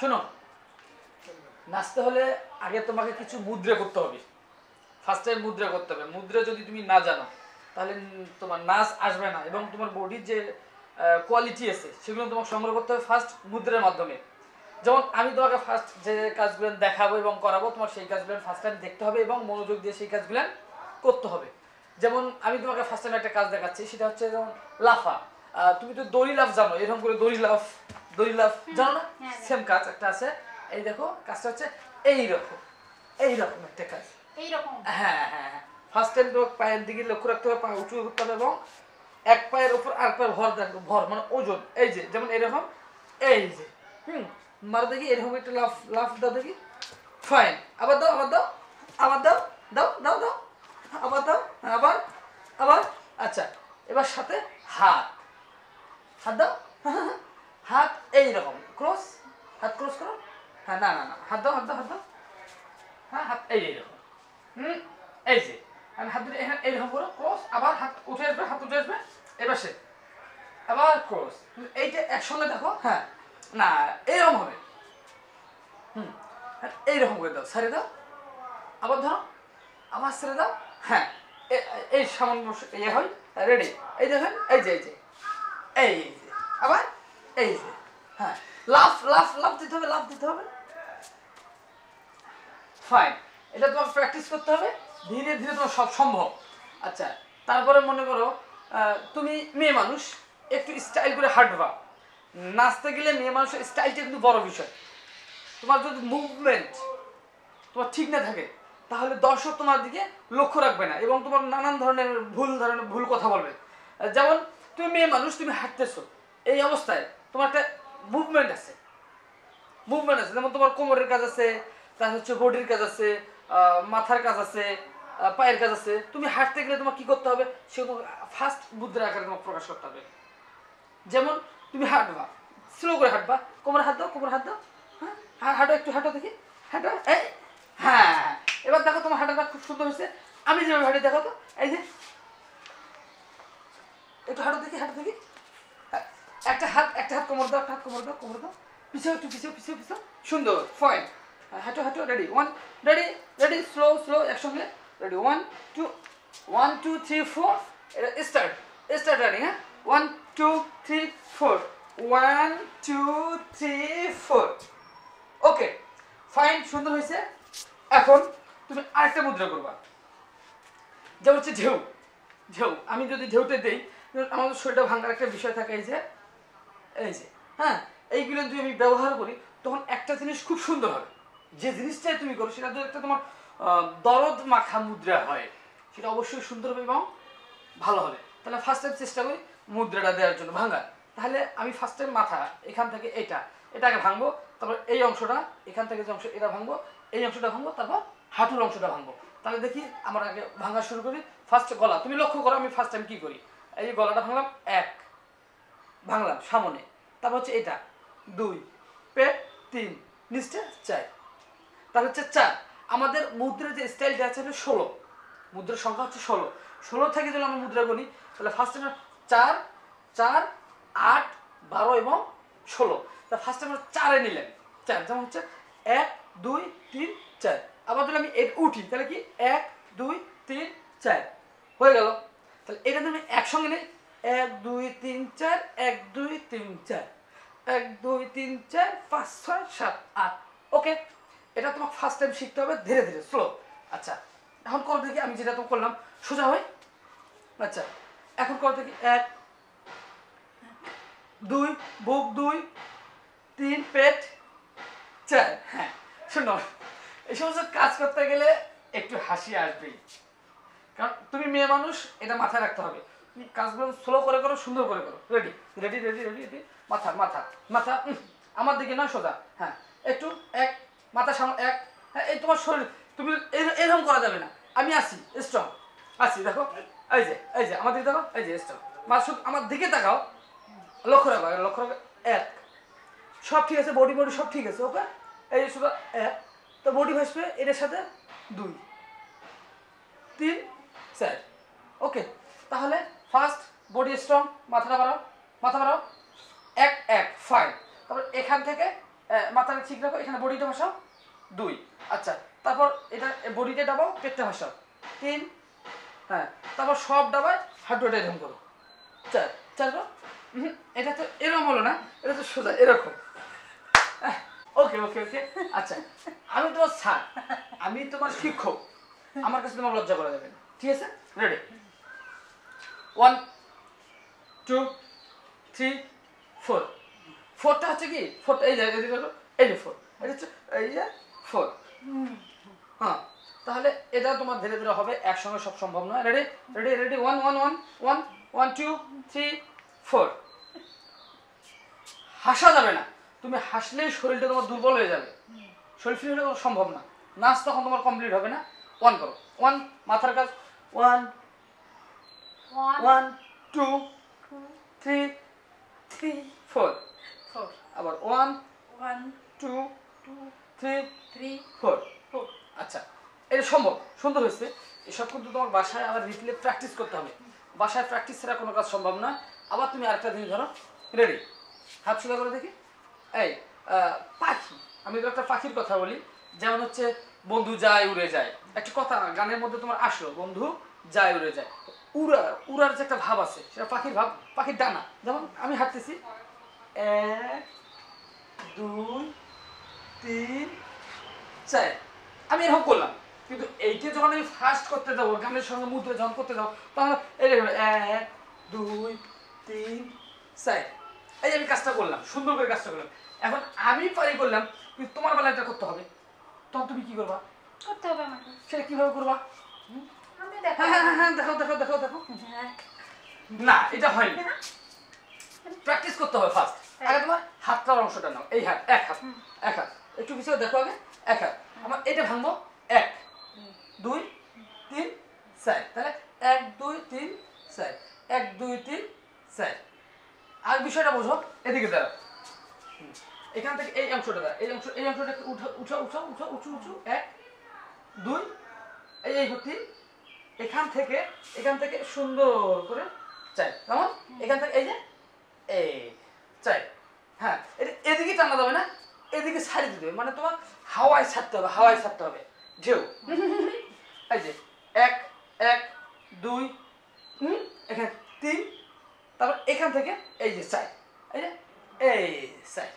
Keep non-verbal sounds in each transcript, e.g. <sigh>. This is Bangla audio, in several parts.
শোনো, নাচতে হলে আগে তোমাকে কিছু মুদ্রা করতে হবে। ফার্স্ট টাইম মুদ্রা করতে হবে। মুদ্রা যদি তুমি না জানো, তাহলে তোমার নাচ আসবে না এবং তোমার বডির যে কোয়ালিটি আছে, সেগুলো তোমাকে সংগ্রহ করতে হবে ফার্স্ট মুদ্রার মাধ্যমে। যেমন আমি তোমাকে ফার্স্ট যে কাজগুলো দেখাবো এবং করাবো, তোমার সেই কাজগুলো ফার্স্ট টাইম দেখতে হবে এবং মনোযোগ দিয়ে সেই কাজগুলো করতে হবে। যেমন আমি তোমাকে ফার্স্ট টাইম একটা কাজ দেখাচ্ছি, সেটা হচ্ছে যেমন লাফা। তুমি তো দড়ি লাফ জানো, এরকম করে দড়ি লাফ দড়ি লাফ জানো না? হ্যাঁ, সেম কাজ একটা আছে। এই দেখো কাজটা হচ্ছে এইরকম এইরকম একটা কাজ। এইরকম? হ্যাঁ হ্যাঁ হ্যাঁ। ফার্স্ট টাইম তোমাকে পায়ের দিকে লক্ষ্য রাখতে হবে পা উঁচু করতে হবে এবং এক পায়ের উপর আর পায়ের ভর দেখো ভর মানে ওজন। এই যে যেমন এরকম এই যে। হুম মারো দেখি এরকম একটা লাফ লাফ দাও দেখি। ফাইন আবার দাও আবার দাও আবার দাও দাও দাও দাও। আবার দাও আবার আবার। আচ্ছা এবার সাথে হাত। হাত দাও। <laughs> হাত এই রকম। ক্রস? হাত ক্রস করো। হ্যাঁ না না না। হাত দাও হাত দাও হাত দাও। হ্যাঁ হাত এই এইরকম হুম? এই যে। হাত দুটো এখানে এইরকম করো। ক্রস, আবার হাত উঠে আসবে, হাত উঠে আসবে। এবার সে। আবার ক্রস। এইটা একসঙ্গে দেখো হ্যাঁ। না এইরকম হবে। হুম। এইরকম করে দাও, ছেড়ে দাও। আবার ধরো। আবার ছেড়ে দাও। হ্যাঁ। এই সামান্য ইয়ে হয়। রেডি। এই দেখেন, এই যে এই যে। এই আবার এই যে হ্যাঁ লাফ লাফ দিতে হবে, লাফ দিতে হবে ফাইন এটা তোমার প্র্যাকটিস করতে হবে, ধীরে ধীরে তোমার সব সম্ভব। আচ্ছা তারপরে মনে করো তুমি মেয়ে মানুষ, একটু স্টাইল করে হাঁটবা। নাচতে গেলে মেয়ে মানুষের স্টাইলটা কিন্তু বড় বিষয়। তোমার যদি মুভমেন্ট তোমার ঠিক না থাকে, তাহলে দর্শক তোমার দিকে লক্ষ্য রাখবে না এবং তোমার নানান ধরনের ভুল ধরনের ভুল কথা বলবে। যেমন, তুমি মেয়ে মানুষ, তুমি হাঁটতেছো। এই অবস্থায় তোমার একটা মুভমেন্ট আছে। মুভমেন্ট আছে যেমন তোমার কোমরের কাজ আছে তার হচ্ছে বডির কাজ আছে মাথার কাজ আছে পায়ের কাজ আছে। তুমি হাঁটতে গেলে তোমার কি করতে হবে? সেগুলো ফার্স্ট বুদ্ধির আকারে তোমাকে প্রকাশ করতে হবে। যেমন তুমি হাঁটবা স্লো করে হাঁটবা। কোমরে হাত দাও কোমরে হাত দাও। হ্যাঁ হাঁটো একটু হাঁটো দেখি। হাঁটো এই হ্যাঁ এবার দেখো তোমার হাঁটাটা খুব সুন্দর হয়েছে। আমি যেভাবে হাঁটি দেখো তো এই যে একটু হাঁটো দেখি হাঁটো দেখি। হ্যাঁ, একটা হাত একটা হাত কোমর দাও হাত কোমর দাও কোমর দাও। পিছিয়ে একটু পিছিয়ে পিছিয়ে পিছিয়ে সুন্দর ফাইন হাঁটো হাঁটো ready one ready ready slow slow একসঙ্গে ready one two one two three four এটা স্টার্ট স্টার্ট রানিং হ্যাঁ? One two three four one two three four okay fine সুন্দর হয়েছে। এখন তুমি আরেকটা মুদ্রা করবা। যেমন হচ্ছে ঢেউ। ঢেউ, আমি যদি ঢেউতে দেই আমাদের শরীরটা ভাঙার একটা বিষয় থাকে যে এই যে হ্যাঁ এইগুলো যদি আমি ব্যবহার করি, তখন একটা জিনিস খুব সুন্দর হবে। যে জিনিসটাই তুমি করো, সেটা যদি একটা তোমার দরদ মাখা মুদ্রা হয়। সেটা অবশ্যই সুন্দর হবে এবং ভালো হবে। তাহলে ফার্স্ট টাইম চেষ্টা করি মুদ্রাটা দেওয়ার জন্য ভাঙা। তাহলে আমি ফার্স্ট টাইম মাথা, এখান থেকে এটা, এটাকে ভাঙবো, তারপর এই অংশটা, এখান থেকে যে অংশ, এটা ভাঙবো, এই অংশটা ভাঙবো, তারপর হাঁটুর অংশটা ভাঙবো। তাহলে দেখি আমরা আগে ভাঙা শুরু করি। ফার্স্ট গলা, তুমি লক্ষ্য করো আমি ফার্স্ট টাইম কি করি। এই গলাটা ভাঙলাম, এক। ভাঙলাম সামনে। তারপর হচ্ছে এটা। দুই পেট তিন, নিচটা চার। তাহলে হচ্ছে চার। আমাদের মুদ্রার যে স্টাইলটা আছে হলো ষোলো। মুদ্রার সংখ্যা হচ্ছে ষোলো। ষোলো থেকে যদি আমরা মুদ্রা করি তাহলে ফার্স্ট আমরা চার চার, আট, বারো এবং ষোলো। তা ফার্স্ট আমরা চারে নিলেন চার, যেমন হচ্ছে এক, দুই, তিন, চার। আবার যদি আমি উঠি, তাহলে কি? এক, দুই, তিন, চার। হয়ে গেল। তাহলে এটা যদি আমি একসঙ্গে নিই এক, দুই, তিন, চার, এক, দুই, তিন, চার। এক, দুই, তিন, চার, পাঁচ, ছয়, সাত, আট। ওকে, এটা তোমাকে ফার্স্ট টাইম শিখতে হবে ধীরে ধীরে স্লো আচ্ছা এখন করো দেখি, আমি যেটা তো করলাম, সোজা হই। আচ্ছা এখন করো দেখি, এক, দুই, বুক দুই, তিন, পেট চার। হ্যাঁ শোনো, এই সমস্ত কাজ করতে গেলে একটু হাসি আসবেই। কারণ তুমি মেয়ে মানুষ, এটা মাথায় রাখতে হবে। তুমি কাজগুলো স্লো করে করো, সুন্দর করে করো। Ready ready ready ready ready মাথা মাথা মাথা আমার দিকে না, সোজা। হ্যাঁ একটু, এক, মাথা সামনে, এক। হ্যাঁ এই তোমার শরীর, তুমি এর- এরকম করা যাবে না। আমি আসি স্ট্রং আসি, দেখো। এই যে এই যে আমার দিকে দেখো এই যে স্ট্রং মা, শুধু আমার দিকে তাকাও। লক্ষ্য রাখো লক্ষ্য রাখো। এক। সব ঠিক আছে বডি বডি সব ঠিক আছে ওকে এই যে শুধু এক। তো বডি ভাসবে, এটার সাথে দুই। তিন, চার। ওকে তাহলে ফার্স্ট বডি স্ট্রং মাথাটা বাড়াও মাথা বাড়াও এক এক ফাইভ তারপর এখান থেকে মাথাটা ঠিক রাখো, এখানে বডিটা ভাসাও দুই। আচ্ছা তারপর এটা বডিতে ডাবাও পেটটা ভাসাও। তিন হ্যাঁ তারপর সব ডাবায় হাঁটুটা এরকম করো। চার চার করো এটা তো এরকম হলো না, এটা তো সোজা, এরকম। ওকে ওকে ওকে আচ্ছা আমি তোমার স্যার আমি তোমার শিক্ষক। আমার কাছে তোমার লজ্জা করা যাবে ঠিক আছে? Ready one two three four ফোরটা হচ্ছে কি? ফোরটা এই জায়গায় দিকে এই যে ফোর হচ্ছে, এই যে ফোর হ্যাঁ তাহলে এটা তোমার ধীরে ধীরে হবে, একসঙ্গে সব সম্ভব নয়। Ready ready ready one one one one one two three four হাসা যাবে না। তুমি হাসলেই শরীরটা তোমার দুর্বল হয়ে যাবে। শরীর ফ্রি হলে সম্ভব না। নাচ তখন তোমার কমপ্লিট হবে না। ওয়ান করো। ওয়ান মাথার কাজ। One one two two, three three four four. আবার one One, two two, three three, four four. আচ্ছা এটা সম্ভব সুন্দর হয়েছে। এসব কিন্তু তোমার বাসায় আবার রিপ্লে প্র্যাকটিস করতে হবে। বাসায় প্র্যাকটিস ছাড়া কোনো কাজ সম্ভব না। আবার তুমি আরেকটা জিনিস ধরো। রেডি হাত সোজা করে দেখি। এই আহ, পাখি। আমি তো একটা পাখির কথা বলি। যেমন হচ্ছে বন্ধু যায় উড়ে যায়। একটা কথা গানের মধ্যে তোমার আসলো বন্ধু যায় উড়ে যায়। উড়া উড়ার যে একটা ভাব আছে সেটা পাখির ভাব পাখির ডানা। যেমন আমি হাঁটতেছি। এক দুই তিন চার। আমি এরকম করলাম। কিন্তু এইটা যখন আমি ফার্স্ট করতে যাব গানের সঙ্গে মুদ্রা যখন করতে যাব তখন এই দেখো, এক দুই তিন চার। এই আমি কাজটা করলাম সুন্দর করে কাজটা করলাম। এখন আমি পারি করলাম কিন্তু তোমার বেলা এটা করতে হবে। তখন তুমি কি করবা? করতে হবে আমাকে। সেটা কীভাবে করবা? দেখো। হ্যাঁ হ্যাঁ হ্যাঁ দেখো দেখো দেখো দেখো। না এটা হয়নি। প্র্যাকটিস করতে হবে ফার্স্ট আগে তোমার হাতটার অংশটা নাও। এই হাত এক হাত এক হাত। একটু পিছিয়ে দেখো আগে। এক হাত। আমার এটা ভাঙবো। এক দুই তিন চার। তাহলে এক দুই তিন চার। এক দুই তিন চার। আর বিষয়টা বোঝো। এদিকে হুম। এখান থেকে এই অংশটা দাঁড়া এই অংশ এই অংশটা উঠা উঠা উঠা উঠা উঁচু উঁচু এক দুই এই এই তিন এখান থেকে এখান থেকে সুন্দর করে চাই। কেমন? এখান থেকে এই যে এই চাই। হ্যাঁ এটা এদিকে টানা যাবে না এদিকে ছাড়ি দিতে হবে। মানে তোমার হাওয়ায় ছাড়তে হবে হাওয়ায় ছাড়তে হবে। ঢেউ। <laughs> এই যে এক এক দুই হুম এখানে তিন তারপর এখান থেকে এই যে চাই। এই যে এই চাই।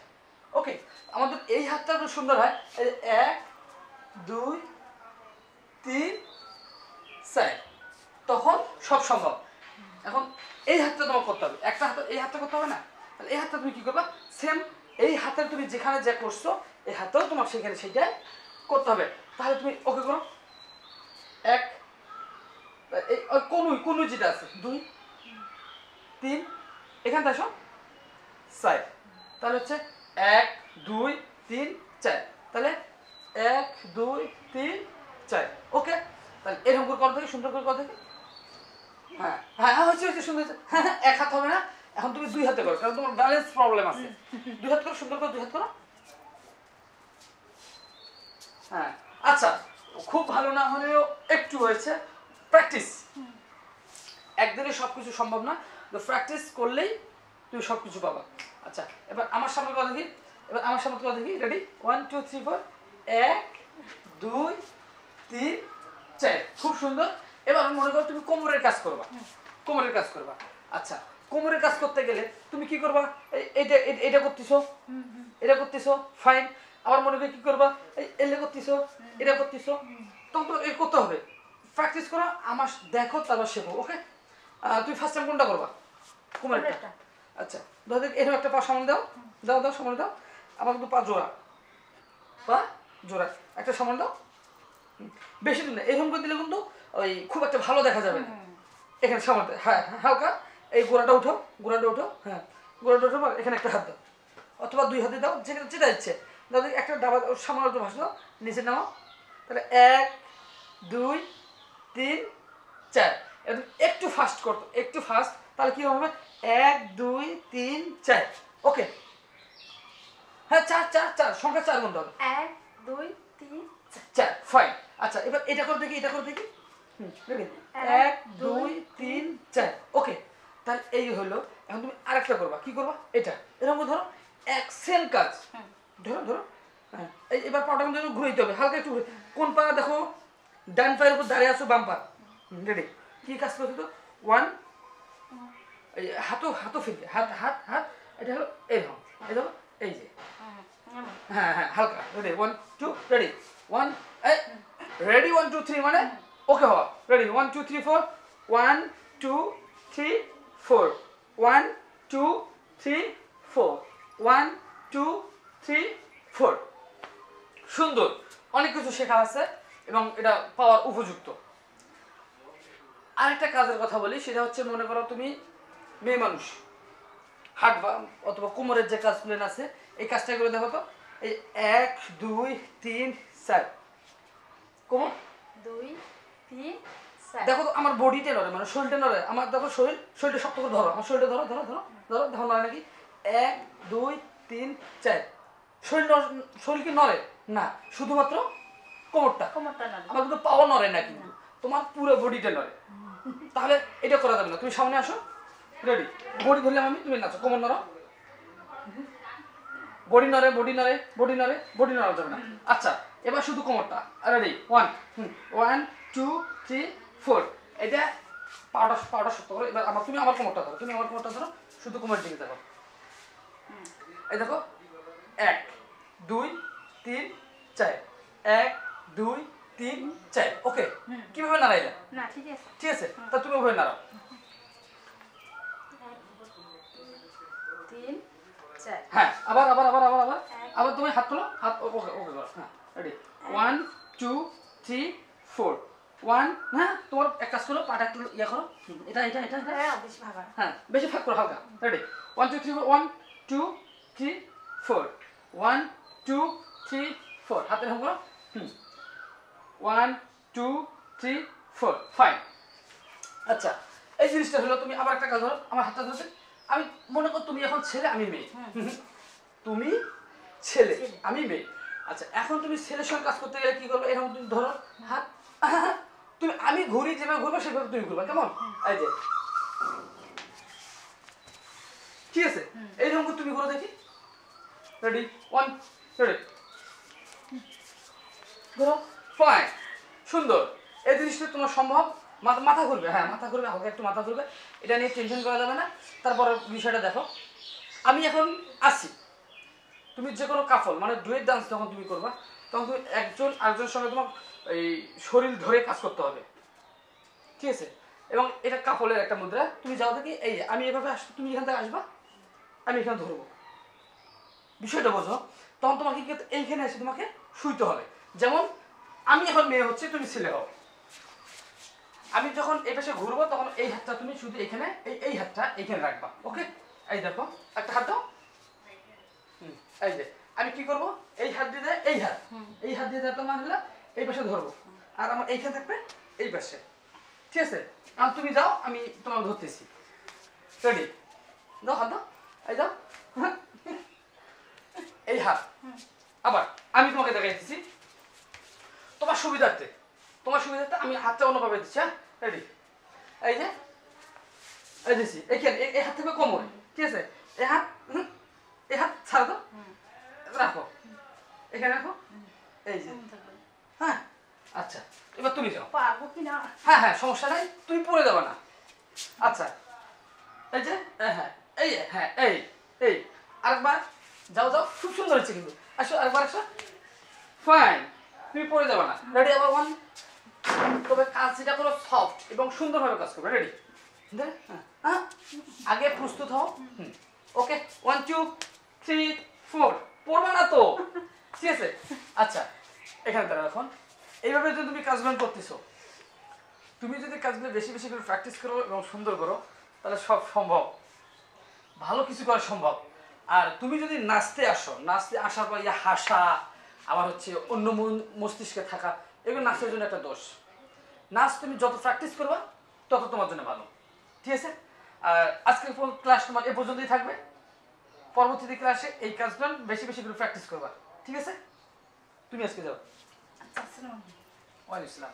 ওকে আমাদের এই হাতটা একটু সুন্দর হয়। এই যে এক দুই তিন চার তখন সব সম্ভব। এখন এই হাতটা তোমার করতে হবে। একটা হাতে, এই হাতটা করতে হবে না? তাহলে এই হাতটা তুমি কি করবা? সেম এই হাতের তুমি যেখানে যা করছ, এই হাতেও তোমার সেখানে সেটাই করতে হবে। তাহলে তুমি ওকে করো। এক, এই কনুই কনুই যেটা আছে, দুই, তিন এখানটা আসো চার তাহলে হচ্ছে এক, দুই, তিন, চার। তাহলে এক, দুই, তিন, চার। ওকে তাহলে এরকম করে কর দেখি, সুন্দর করে কর দেখি। হ্যাঁ হ্যাঁ হ্যাঁ। হ্যাঁ হ্যাঁ, এক হাত হবে না। এখন তুমি দুই হাতে করো তোমার ব্যালেন্স প্রবলেম আছে। দুই সুন্দর করে দুই হ্যাঁ আচ্ছা খুব ভালো না হলেও একটু হয়েছে। প্র্যাকটিস একদিনে সব কিছু সম্ভব না। তো প্র্যাকটিস করলেই তুমি সব কিছু পাবা। আচ্ছা এবার আমার সামনে কথা দেখি। এবার আমার সামনে কথা দেখি। Ready one two three four এক দুই তিন চার। খুব সুন্দর। এবার মনে করো তুমি কোমরের কাজ করবা। কোমরের কাজ করবা। আচ্ছা কোমরের কাজ করতে গেলে তুমি কি করবা? এই- এইটা করতেছো? এটা করতেছো? ফাইন আবার মনে করি কি করবা? এই এলে করতেছো? এটা করতেছো? তখন তো এ করতে হবে। প্র্যাকটিস করো আমার দেখো তারপর শেখো ওকে তুমি ফার্স্ট টাইম কোনটা করবা? কোমরেরটা। কোমরেরটা। আচ্ছা ধর এরকম একটা পা সামনে দাও। দাও দাও সামনে দাও। আবার কিন্তু পা জোড়া। পা জোড়া। একটা সামনে দাও। বেশি দিন না এরকম করে দিলে কিন্তু ওই খুব একটা ভালো দেখা যাবে না। এখানে সামনে হ্যাঁ হ্যাঁ, হালকা এই গোড়াটা উঠো গোড়াটা উঠো হ্যাঁ গোড়াটা উঠো এখানে একটা হাত দাও। অথবা দুই হাতে দাও যেটা যেটা ইচ্ছে। দাও দেখি একটা ডাবা সামনে একটু ভাসো দাও নিচে নাও তাহলে এক দুই তিন চার। একদম একটু ফাস্ট করতো একটু ফাস্ট তাহলে কী হবে? এক দুই তিন চার। ওকে? হ্যাঁ চার চার চার সংখ্যা চার গুণ হবে এক দুই তিন চার। ফাইন আচ্ছা এবার এটা করে দেখি এটা করে দেখি। হুম, ready? এক দুই তিন চার। ওকে তাহলে এই হলো এখন তুমি আরেকটা করবা। কি করবা? এটা। এরকম ধরো এক সেম কাজ। ধরো ধরো। হ্যাঁ এই এবার পাটা কিন্তু একটু ঘুরাইতে হবে হালকা একটু কোন পা দেখো? ডান পায়ের উপর দাঁড়িয়ে আছো বাম পা রেডি কি কাজ করছ তো ওয়ান হাতও হাতও ফিরবে। হাত হাত হাত। এটা হলো এই রকম এই দেখো এই যে। হ্যাঁ হ্যাঁ হালকা। Ready one two ready one এই। রেডি ওয়ান টু থ্রি মানে ওকে হওয়া ready one two three four one two three four one two three four one two three four সুন্দর। অনেক কিছু শেখা আছে এবং এটা পাওয়ার উপযুক্ত। আরেকটা কাজের কথা বলি, সেটা হচ্ছে মনে করো তুমি মেয়ে মানুষ। হাট বা অথবা কোমরের যে কাজগুলো আছে, এই কাজটা করে দেখো তো। এই এক, দুই, তিন, চার। কোমর দুই তিন দেখো তো আমার বডিটা নড়ে মানে শরীরটা নড়ে। আমার দেখো শরীর শরীরটা শক্ত করে ধরো। আমার শরীরটা ধরো ধরো ধরো ধরো দেখো নড়ে নাকি? এক দুই তিন চার। শরীর নড়- শরীর কি নড়ে? না শুধুমাত্র কোমরটা। কোমরটা না আমার কিন্তু পাওয়া নড়ে না কিন্তু। তোমার পুরো বডিটা নড়ে। তাহলে এটা করা যাবে না। তুমি সামনে আসো। রেডি বডি ধরলাম আমি তুমি নাচো। কোমর নড়ো। বডি নড়ে বডি নড়ে বডি নড়ে বডি নড়া যাবে না। আচ্ছা। এবার শুধু কোমরটা। Ready one one two three four এটা পাউডা পাউডা শক্ত করো। এবার আমার তুমি আমার কোমরটা ধরো। তুমি আমার কোমরটা ধরো। শুধু কোমরের দিকে দেখো। এই দেখো। এক দুই তিন চার। এক দুই তিন চার। ওকে কীভাবে নাড়াইলে? না ঠিক আছে। ঠিক আছে? তা তুমি ওভাবে নাড়াও। তিন চার। হ্যাঁ আবার আবার আবার আবার আবার। আবার তুমি হাত তোলো। হাত ওকে ওকে করো হ্যাঁ। Ready one two three four one হ্যাঁ তোমার এক কাজ করো পাটা একটু ইয়ে করো। এটা এটা এটা হ্যাঁ বেশি ভাগা হ্যাঁ। বেশি ফাঁক করো হালকা। Ready one two three four one two three four one two three four হাতে এরকম করো হুম। One two three four fine আচ্ছা এই জিনিসটা হলো তুমি আবার একটা কাজ ধরো আমার হাতটা ধরছে আমি মনে করো তুমি এখন ছেলে আমি মেয়ে। তুমি ছেলে। আমি মেয়ে। আচ্ছা এখন তুমি ছেলের সঙ্গে কাজ করতে গেলে কি করবে? এরকম তুমি ধরো হাত তুমি আমি ঘুরি যেভাবে ঘুরবো সেভাবে তুমি ঘুরবা কেমন? এই যে। ঠিক আছে? এইরকম করে তুমি ঘুরো দেখি। রেডি ওয়ান রেডি ধরো ফাইন সুন্দর। এই জিনিসটা তোমার সম্ভব? মাথা মাথা ঘুরবে হ্যাঁ মাথা ঘুরবে হালকা একটু মাথা ঘুরবে। এটা নিয়ে টেনশন করা যাবে না। তারপর বিষয়টা দেখো। আমি এখন আসি তুমি যে কোনো কাফল মানে ডুয়েট ডান্স যখন তুমি করবা, তখন তুমি একজন আরেকজনের সঙ্গে তোমার এই শরীর ধরে কাজ করতে হবে। ঠিক আছে? এবং এটা কাফলের একটা মুদ্রা। তুমি যাও দেখি, এই আমি এভাবে আস তুমি এখান থেকে আসবা, আমি এখানে ধরবো। বিষয়টা বোঝো, তখন তোমাকে কি এইখানে এসে তোমাকে শুইতে হবে। যেমন, আমি এখন মেয়ে হচ্ছে, তুমি ছেলে হও। আমি যখন এই পাশে ঘুরবো, তখন এই হাতটা তুমি শুধু এখানে, এই এই হাতটা এখানে রাখবা। ওকে এই দেখো, একটা হাত দাও। এই যে আমি কি করব? এই হাত দিয়ে এই হাত। এই হাত দিয়ে তোমার হলো এই পাশে ধরবো। আর আমার এইখানে থাকবে এই পাশে। ঠিক আছে? আর তুমি যাও আমি তোমাকে ধরতেছি। রেডি দাও হাত দাও। এই দাও। এই হাত। আবার আমি তোমাকে দেখাইতেছি। তোমার সুবিধার্থে। তোমার সুবিধার্থে আমি হাতটা অন্যভাবে দিচ্ছি হ্যাঁ? রেডি এই যে এই দিচ্ছি এইখানে এই- হাত থেকে কোমর। ঠিক আছে? এই হাত এই হাত ছাড়া দাও রাখো। এখানে রাখো। এই যে। হ্যাঁ। আচ্ছা এবার তুমি যাও। পারব কি না? হ্যাঁ হ্যাঁ সমস্যা নাই তুমি পড়ে যাবে না। আচ্ছা এই যে হ্যাঁ হ্যাঁ এই হ্যাঁ এই এই আরেকবার। যাও যাও খুব সুন্দর হচ্ছে কিন্তু। আসো আরেকবার আসো। ফাইন তুমি পড়ে যাবে না। রেডি আবার ওয়ান তবে কাজ যেটা করো সফট এবং সুন্দরভাবে কাজ করবে। রেডি হ্যাঁ আগে প্রস্তুত হও। Okay one two three four পড়বে না তো। ঠিক আছে? আচ্ছা এখানে দাঁড়া এখন। এইভাবে যদি তুমি কাজ কাজগুলো করতেছো, তুমি যদি কাজগুলো বেশি বেশি করে প্র্যাকটিস করো এবং সুন্দর করো, তাহলে সব সম্ভব। ভালো কিছু করা সম্ভব। আর তুমি যদি নাচতে আসো, নাচতে আসার পর ইয়ে হাসা, আবার হচ্ছে অন্য মস্তিষ্কে থাকা, এগুলো নাচের জন্য একটা দোষ। নাচ তুমি যত প্র্যাকটিস করবা, তত তোমার জন্য ভালো। ঠিক আছে? আর আজকের ক্লাস তোমার এ পর্যন্তই থাকবে। পরবর্তীতে ক্লাসে এই কাজটা বেশি বেশি করে প্র্যাকটিস করবা। ঠিক আছে? তুমি আজকে যাও। আচ্ছা, ওয়ালাইকুম আসসালাম।